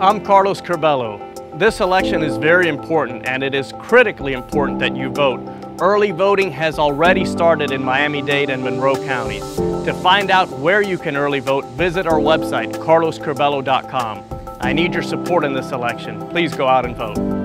I'm Carlos Curbelo. This election is very important and it is critically important that you vote. Early voting has already started in Miami-Dade and Monroe counties. To find out where you can early vote, visit our website, carloscurbelo.com. I need your support in this election. Please go out and vote.